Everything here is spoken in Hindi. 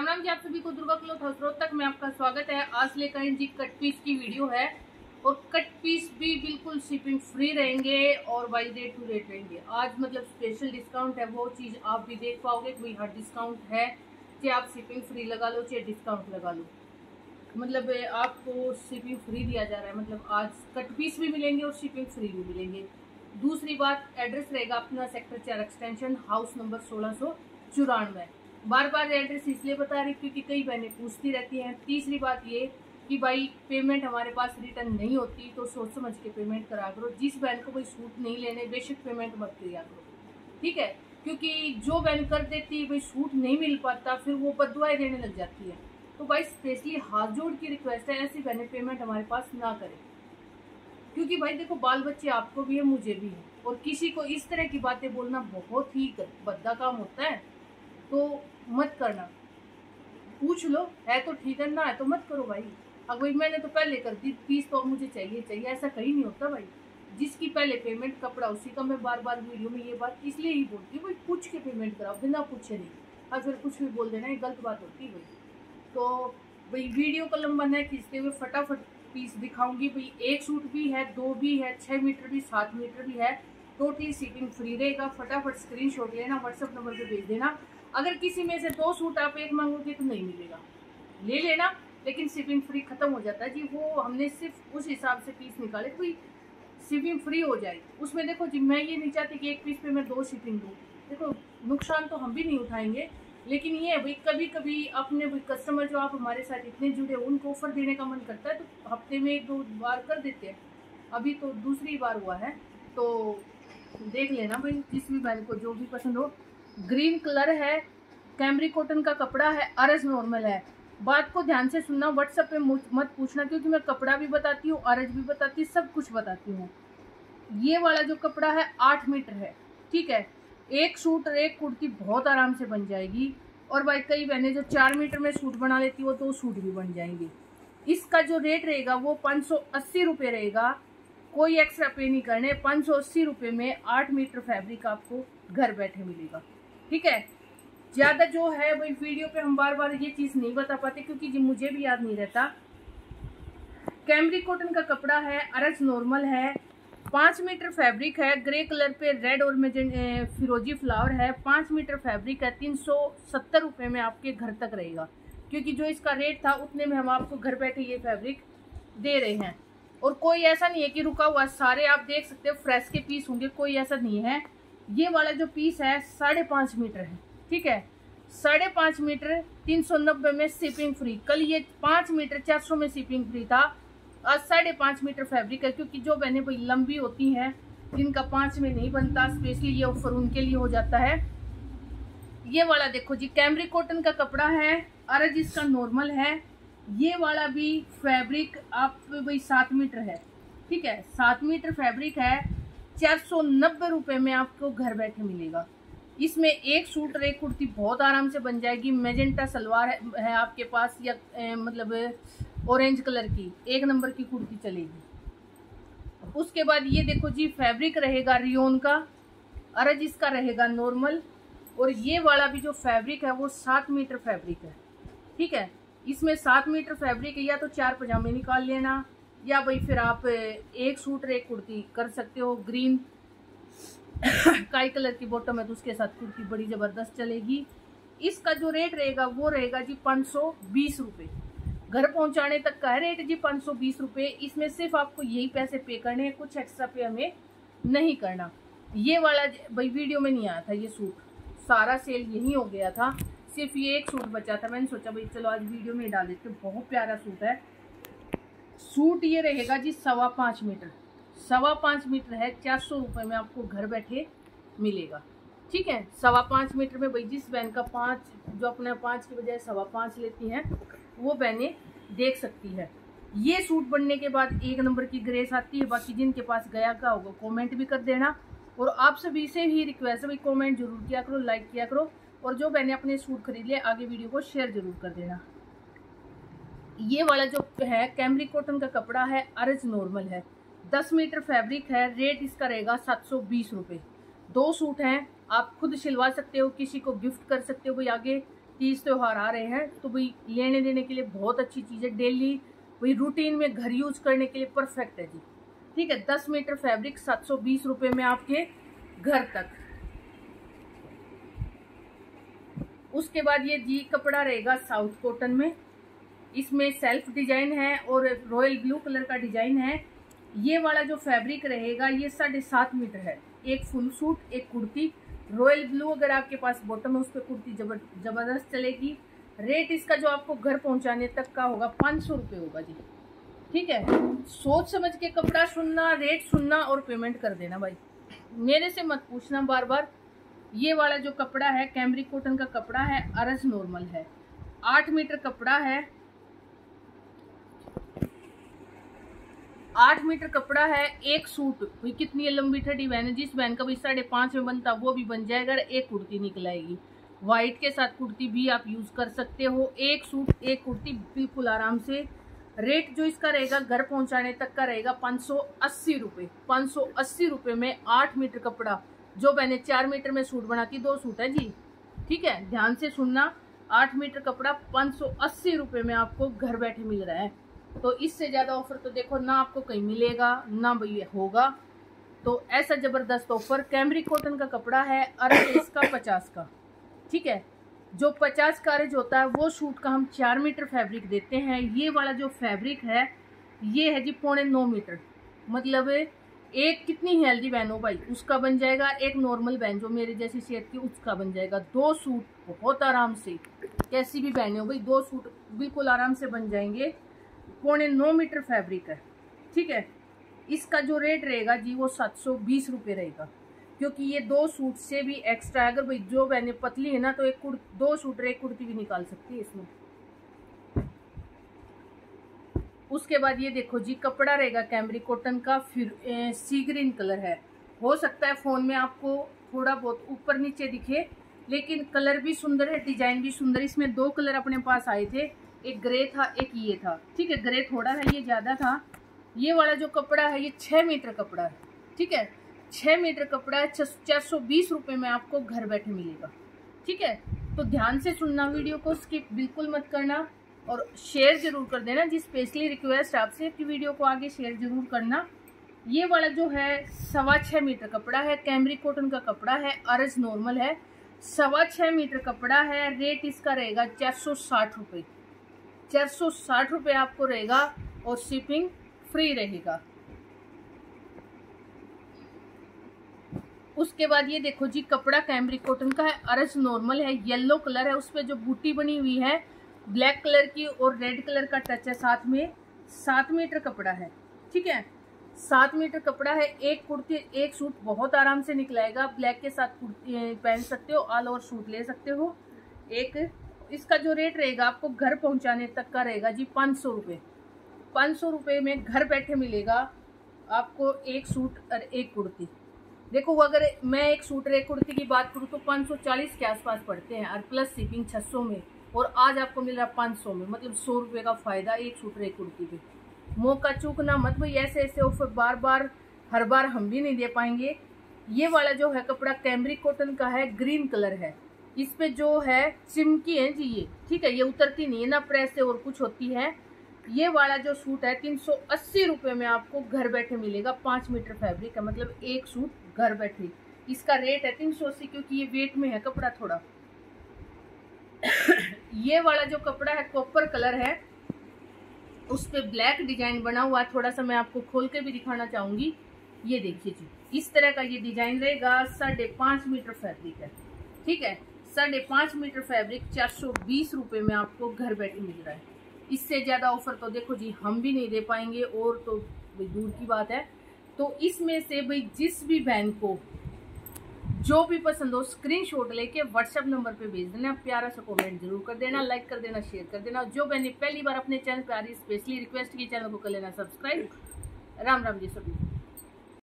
राम राम जी, आप सभी को दुर्गा क्लोथ हाउस तक में आपका स्वागत है। आज लेकर जी कट पीस की वीडियो है और कट पीस भी बिल्कुल शिपिंग फ्री रहेंगे और बाई रेट टू रेट रहेंगे। आज मतलब स्पेशल डिस्काउंट है, वो चीज़ आप भी देख पाओगे कोई हर डिस्काउंट है। चाहे आप शिपिंग फ्री लगा लो, चाहे डिस्काउंट लगा लो। मतलब आपको शिपिंग फ्री दिया जा रहा है। मतलब आज कट पीस भी मिलेंगे और शिपिंग फ्री भी मिलेंगे। दूसरी बात एड्रेस रहेगा अपना सेक्टर चार एक्सटेंशन हाउस नंबर सोलह सौ चौरानवे। बार बार एड्रेस इसलिए बता रही क्योंकि कई बहनें पूछती रहती हैं। तीसरी बात ये कि भाई पेमेंट हमारे पास रिटर्न नहीं होती तो सोच समझ के पेमेंट करा करो। जिस बहन को कोई सूट नहीं लेने, बेशक पेमेंट मत किया करो। ठीक है? क्योंकि जो बहन कर देती भाई सूट नहीं मिल पाता, फिर वो बदवाएँ देने लग जाती है। तो भाई स्पेशली हाथ जोड़ की रिक्वेस्ट है, ऐसी बहनें पेमेंट हमारे पास ना करें। क्योंकि भाई, देखो बाल बच्चे आपको भी है, मुझे भी है। और किसी को इस तरह की बातें बोलना बहुत ही बद्दा काम होता है। तो मत करना। पूछ लो, है तो ठीक है, ना है तो मत करो भाई। अब भाई मैंने तो पहले कर दी फ़ीस तो मुझे चाहिए चाहिए, ऐसा कहीं नहीं होता भाई। जिसकी पहले पेमेंट कपड़ा, उसी का मैं बार बार वीडियो में ये बात इसलिए ही बोलती हूँ, भाई पूछ के पेमेंट कराओ, बिना पूछे नहीं। और फिर कुछ भी बोल देना, ये गलत बात होती है भाई। तो भाई वीडियो का लंबा न खींचते हुए फटाफट पीस दिखाऊँगी, भाई एक सूट भी है, दो भी है छः मीटर भी, सात मीटर भी है। टोटली सीटिंग फ्री रहेगा, फटाफट स्क्रीन शॉट लेना व्हाट्सअप नंबर पर भेज देना। अगर किसी में से दो सूट आप एक मांगोगे तो नहीं मिलेगा। ले लेना, लेकिन शिपिंग फ्री खत्म हो जाता है। जी, वो हमने सिर्फ़ उस हिसाब से पीस निकाले, कोई शिपिंग फ्री हो जाए। उसमें देखो जी, मैं ये नहीं चाहती कि एक पीस पे मैं दो शिपिंग दूँ। देखो, नुकसान तो हम भी नहीं उठाएँगे, लेकिन ये भाई कभी कभी अपने कस्टमर जो आप हमारे साथ इतने जुड़े उनको ऑफ़र देने का मन करता है तो हफ़्ते में एक दो बार कर देते हैं। अभी तो दूसरी बार हुआ है तो देख लेना भाई, जिस भी बहन को जो भी पसंद हो। ग्रीन कलर है, कैमरी कॉटन का कपड़ा है, अरज नॉर्मल है। बात को ध्यान से सुनना व्हाट्सएप पे मत पूछना, क्योंकि मैं कपड़ा भी बताती हूँ, अरज भी बताती हूँ सब कुछ बताती हूँ। ये वाला जो कपड़ा है, आठ मीटर है, ठीक है? एक सूट और एक कुर्ती बहुत आराम से बन जाएगी, और भाई कई बहनें जो चार मीटर में सूट बना लेती वो तो सूट भी बन जाएँगे। इसका जो रेट रहेगा, वो पाँच सौ अस्सी रुपये रहेगा। कोई एक्स्ट्रा पे नहीं करने, पाँच सौ अस्सी रुपये में आठ मीटर फैब्रिक आपको घर बैठे मिलेगा। ठीक है? ज़्यादा जो है वही वीडियो पे हम बार बार ये चीज़ नहीं बता पाते क्योंकि मुझे भी याद नहीं रहता। कैमरी कॉटन का कपड़ा है, अरज नॉर्मल है, पाँच मीटर फैब्रिक है, ग्रे कलर पे रेड और फिरोजी फ्लावर है, पाँच मीटर फैब्रिक है, तीन सौ सत्तर रुपये में आपके घर तक रहेगा। क्योंकि जो इसका रेट था, उतने में हम आपको घर बैठे ये फैब्रिक दे रहे हैं। और कोई ऐसा नहीं है कि रुका हुआ, सारे आप देख सकते हो, फ्रेश के पीस होंगे, कोई ऐसा नहीं है। ये वाला जो पीस है, साढ़े पाँच मीटर है, ठीक है? साढ़े पाँच मीटर, तीन सौ नब्बे में शिपिंग फ्री कल ये पाँच मीटर, चार सौ में शिपिंग फ्री था। आज साढ़े पाँच मीटर फैब्रिक है, क्योंकि जो बहनें भाई लंबी होती हैं, जिनका पाँच में नहीं बनता स्पेशली ये ऑफ़र उनके लिए हो जाता है। ये वाला देखो जी कैमरी कॉटन का कपड़ा है, अरज इसका नॉर्मल है। ये वाला भी फैब्रिक आप भाई सात मीटर है, ठीक है? सात मीटर फैब्रिक है चार सौ नब्बे रुपये में आपको घर बैठे मिलेगा। इसमें एक सूट और एक कुर्ती बहुत आराम से बन जाएगी। मेजेंटा सलवार है, है आपके पास या ए, मतलब ऑरेंज कलर की एक नंबर की कुर्ती चलेगी। उसके बाद ये देखो जी फैब्रिक रहेगा रियोन का अरज इसका रहेगा नॉर्मल और ये वाला भी जो फैब्रिक है वो सात मीटर फैब्रिक है। ठीक है? इसमें सात मीटर फैब्रिक है या तो चार पजामे निकाल लेना या भाई फिर आप एक सूट और एक कुर्ती कर सकते हो ग्रीन काई कलर की बॉटम है तो उसके साथ कुर्ती बड़ी ज़बरदस्त चलेगी। इसका जो रेट रहेगा वो रहेगा जी पाँच सौ बीस रुपये घर पहुँचाने तक का है रेट जी पाँच सौ बीस रुपये इसमें सिर्फ़ आपको यही पैसे पे करने हैं, कुछ एक्स्ट्रा पे हमें नहीं करना। ये वाला भाई वीडियो में नहीं आया था ये सूट। सारा सेल यही हो गया था। सिर्फ़ ये एक सूट बचा था। मैंने सोचा भाई चलो आज वीडियो में डाल देते बहुत प्यारा सूट है। सूट ये रहेगा जी सवा पाँच मीटर। सवा पाँच मीटर है, चार सौ रुपये में आपको घर बैठे मिलेगा। ठीक है? सवा पाँच मीटर में भाई जिस बहन का पाँच, जो अपने पाँच की बजाय सवा पाँच लेती हैं, वो बहनें देख सकती है। ये सूट बनने के बाद एक नंबर की ग्रेस आती है, बाकी जिनके पास गया का होगा, कमेंट भी कर देना। और आप सभी से ही रिक्वेस्ट है, भाई कमेंट ज़रूर किया करो, लाइक किया करो, और जो बहनें अपने सूट खरीद लिया आगे वीडियो को शेयर ज़रूर कर देना। ये वाला जो है कैमरी कॉटन का कपड़ा है, अर्ज़ नॉर्मल है। दस मीटर फैब्रिक है रेट इसका रहेगा सात सौ बीस रुपये दो सूट हैं, आप खुद सिलवा सकते हो, किसी को गिफ्ट कर सकते हो, भाई आगे तीज त्यौहार आ रहे हैं तो भाई लेने देने के लिए बहुत अच्छी चीज़ है। डेली वही रूटीन में घर यूज़ करने के लिए परफेक्ट है जी। ठीक है, दस मीटर फैब्रिक सात सौ बीस रुपये में आपके घर तक। उसके बाद ये जी कपड़ा रहेगा साउथ कॉटन में। इसमें सेल्फ डिज़ाइन है और रॉयल ब्लू कलर का डिज़ाइन है। ये वाला जो फैब्रिक रहेगा, ये साढ़े सात मीटर है। एक फुल सूट एक कुर्ती। रॉयल ब्लू अगर आपके पास बॉटम है, उस पर कुर्ती जबर, ज़बरदस्त चलेगी। रेट इसका जो आपको घर पहुँचाने तक का होगा, पाँच सौ रुपये होगा जी। ठीक है? सोच समझ के कपड़ा सुनना रेट सुनना और पेमेंट कर देना भाई। मेरे से मत पूछना बार बार ये वाला जो कपड़ा है कैमरिक कॉटन का कपड़ा है अरज नॉर्मल है। आठ मीटर कपड़ा है आठ मीटर कपड़ा है, एक सूट। भाई, कितनी लंबी ठडी बहन है, जिस बहन का भाई साढ़े पाँच में बनता, वो भी बन जाएगा एक कुर्ती निकल आएगी। व्हाइट के साथ कुर्ती भी आप यूज़ कर सकते हो। एक सूट, एक कुर्ती बिल्कुल आराम से। रेट जो इसका रहेगा, घर पहुँचाने तक का रहेगा पाँच सौ अस्सी रुपये पाँच सौ अस्सी रुपये में आठ मीटर कपड़ा। जो मैंने चार मीटर में सूट बनाती दो सूट है जी। ठीक है? ध्यान से सुनना, आठ मीटर कपड़ा पाँच सौ अस्सी रुपये में आपको घर बैठे मिल रहा है। तो इससे ज़्यादा ऑफ़र तो देखो ना आपको कहीं मिलेगा, ना भैया होगा। तो ऐसा ज़बरदस्त ऑफ़र कैमरिक कॉटन का कपड़ा है अर्ज़ का पचास का, ठीक है? जो पचास का अर्ज़ होता है, वो सूट का हम चार मीटर फैब्रिक देते हैं। ये वाला जो फैब्रिक है, ये है जी पौने नौ मीटर। मतलब एक कितनी हेल्दी बहन हो भाई, उसका बन जाएगा एक नॉर्मल बहन, जो मेरे जैसी सेहत की, उसका बन जाएगा। दो सूट बहुत आराम से, कैसी भी बहने हो भाई, दो सूट बिल्कुल आराम से बन जाएँगे। पौने नौ मीटर फैब्रिक है ठीक है? इसका जो रेट रहेगा जी वो सात सौ बीस रुपये रहेगा। क्योंकि ये दो सूट से भी एक्स्ट्रा अगर भाई जो बहने पतली है ना तो एक दो सूट एक कुर्ती भी निकाल सकती है इसमें। उसके बाद ये देखो जी कपड़ा रहेगा कैमरी कॉटन का फिर ए, सी ग्रीन कलर है। हो सकता है फ़ोन में आपको थोड़ा बहुत ऊपर नीचे दिखे लेकिन कलर भी सुंदर है डिज़ाइन भी सुंदर इसमें दो कलर अपने पास आए थे। एक ग्रे था, एक ये था। ठीक है ग्रे थोड़ा है, ये ज़्यादा था। ये वाला जो कपड़ा है, ये छः मीटर कपड़ा है। ठीक है? छः मीटर कपड़ा है चार सौ बीस रुपये में आपको घर बैठे मिलेगा। ठीक है? तो ध्यान से सुनना वीडियो को स्किप बिल्कुल मत करना और शेयर ज़रूर कर देना। जी स्पेशली रिक्वेस्ट आपसे कि वीडियो को आगे शेयर ज़रूर करना। ये वाला जो है, सवा छः मीटर कपड़ा है कैमरी कॉटन का कपड़ा है, अरज नॉर्मल है। सवा छः मीटर कपड़ा है रेट इसका रहेगा चार सौ साठ रुपये चार सौ साठ रुपये आपको रहेगा और शिपिंग फ्री रहेगा। उसके बाद ये देखो जी, कपड़ा कैमरिक कॉटन का है, अरज नॉर्मल है येलो कलर है उस पर जो बूटी बनी हुई है ब्लैक कलर की और रेड कलर का टच है साथ में, सात मीटर कपड़ा है, ठीक है? सात मीटर कपड़ा है, एक कुर्ती, एक सूट बहुत आराम से निकलाएगा ब्लैक के साथ कुर्ती पहन सकते हो ऑल ओवर सूट ले सकते हो, एक इसका जो रेट रहेगा, आपको घर पहुँचाने तक का रहेगा जी पाँच सौ रुपये पाँच सौ रुपये में घर बैठे मिलेगा आपको एक सूट और एक कुर्ती। देखो, अगर मैं एक सूट और एक कुर्ती की बात करूँ तो पाँच सौ चालीस के आसपास पड़ते हैं और प्लस शिपिंग छः सौ में। और आज आपको मिल रहा है पाँच सौ में मतलब सौ रुपये का फ़ायदा एक सूट और एक कुर्ती पे। मौका चूकना मत भाई, ऐसे ऐसे ऑफ़र बार बार, हर बार हम भी नहीं दे पाएँगे। ये वाला जो है कपड़ा कैमरिक कॉटन का है ग्रीन कलर है। इस पे जो है, चिमकी है जी ये। ठीक है, ये उतरती नहीं है, ना प्रेस से और कुछ होती है। ये वाला जो सूट है, तीन सौ अस्सी रुपये में आपको घर बैठे मिलेगा, पाँच मीटर फैब्रिक है मतलब एक सूट घर बैठे। इसका रेट है तीन सौ अस्सी क्योंकि ये वेट में है कपड़ा थोड़ा। ये वाला जो कपड़ा है कॉपर कलर है, उस पर ब्लैक डिज़ाइन बना हुआ है। थोड़ा सा मैं आपको खोल के भी दिखाना चाहूँगी। ये देखिए जी, इस तरह का ये डिज़ाइन रहेगा, साढ़े पाँच मीटर फैब्रिक है। ठीक है साढ़े पाँच मीटर फैब्रिक चार सौ बीस रुपये में आपको घर बैठे मिल रहा है। इससे ज़्यादा ऑफ़र तो देखो जी, हम भी नहीं दे पाएँगे, और तो भाई दूर की बात है। तो इसमें से भाई जिस भी बहन को जो भी पसंद हो स्क्रीनशॉट लेके व्हाट्सएप नंबर पे भेज देना, प्यारा सा कमेंट ज़रूर कर देना लाइक कर देना शेयर कर देना। जो बहने पहली बार अपने चैनल पे आ रही स्पेशली रिक्वेस्ट की चैनल को कर लेना सब्सक्राइब राम राम जी सभी।